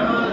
John